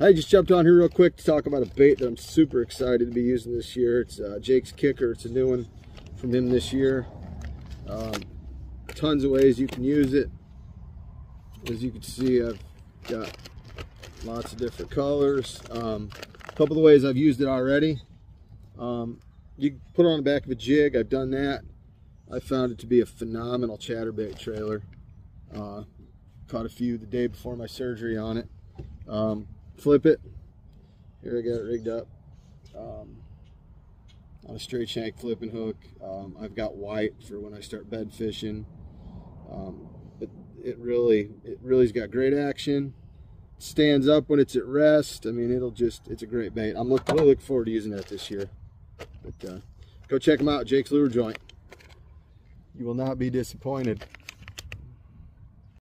I just jumped on here real quick to talk about a bait that I'm super excited to be using this year. It's uh, Jake's Kicker. It's a new one from him this year. Um, tons of ways you can use it. As you can see, I've got lots of different colors. Um, a couple of ways I've used it already. Um, you put it on the back of a jig. I've done that. I found it to be a phenomenal chatterbait trailer. Uh, caught a few the day before my surgery on it. Um, flip it. Here I got it rigged up um, on a straight shank flipping hook. Um, I've got white for when I start bed fishing. Um, but it really, it really's got great action. Stands up when it's at rest. I mean, it'll just, it's a great bait. I'm look, really looking forward to using that this year. But uh, go check them out, Jake's Lure Joint. You will not be disappointed.